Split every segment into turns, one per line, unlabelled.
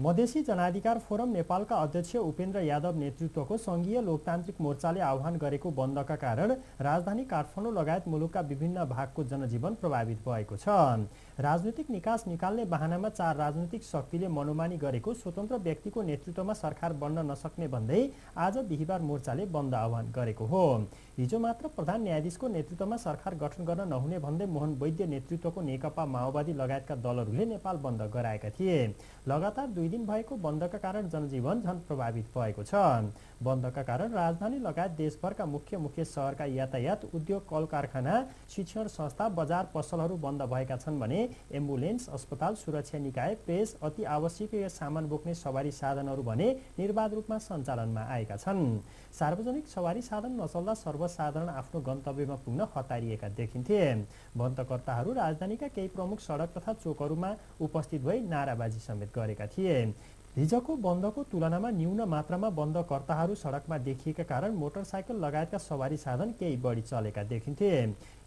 Madhesi Janadhikar Forum नेपालका अध्यक्ष उपेन्द्र यादव नेतृत्वको सङ्घीय लोकतान्त्रिक मोर्चाले आह्वान गरेको बन्दका कारण राजधानी काठमाडौँ लगायत मुलुकका विभिन्न भागको जनजीवन प्रभावित भएको छ। राजनैतिक निकास निकाल्ने बाहनामा चार राजनैतिक शक्तिले मनोमानी गरेको स्वतन्त्र व्यक्तिको नेतृत्वमा सरकार बन्न नसक्ने भन्दै आज बिहिबार मोर्चाले बन्द आह्वान गरेको हो। हिजो मात्र प्रधान न्यायाधीशको नेतृत्वमा सरकार गठन गर्न नहुने भन्दै मोहन वैद्य नेतृत्वको नेकपा माओवादी लगायतका दलहरूले नेपाल बन्द गराएका थिए। लगातार दुई दिन भएको बन्दका कारण जनजीवन झन प्रभावित भएको छ। बन्दका कारण राजधानी लगायत देशभरका मुख्य मुख्य सहरका यातायात उद्योग कल कारखाना शिक्षण संस्था बजार पसलहरू बन्द भएका छन् भने एम्बुलेन्स अस्पताल सुरक्षा निकाय प्रेस अति आवश्यकीय सामान बोक्ने सवारी साधनहरू भने निर्वाध रूपमा सञ्चालनमा आएका छन्। सार्वजनिक सवारी साधन नचल्दा सर्वसाधारण आफ्नो गन्तव्यमा पुग्न हतारिएका देखिन्थे। बन्दकर्ताहरू राजधानीका केही प्रमुख सडक तथा चोकहरूमा उपस्थित भई नाराबाजी समेत गरेका थिए। And. हिजोको बन्दको तुलनामा न्यून मात्रामा बन्दकर्ताहरू सडकमा देखिएका कारण मोटरसाइकल लगायतका सवारी साधन केही बढी चलेका देखिन्थे।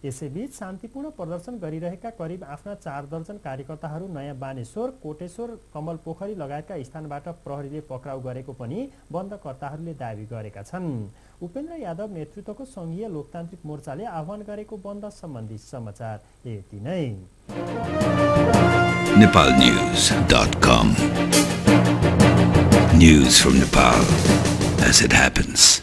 यसैबीच शान्तिपूर्ण प्रदर्शन गरिरहेका करिब आफ्ना चार दर्जन कार्यकर्ताहरू नयाँ बानेश्वर कोटेश्वर कमल पोखरी लगायतका स्थानबाट प्रहरीले पक्राउ गरेको पनि बन्दकर्ताहरूले दावी गरेका छन्। उपेन्द्र यादव नेतृत्वको सङ्घीय लोकतान्त्रिक मोर्चाले आह्वान गरेको बन्द सम्बन्धी समाचार यति नै.
News from Nepal as it happens.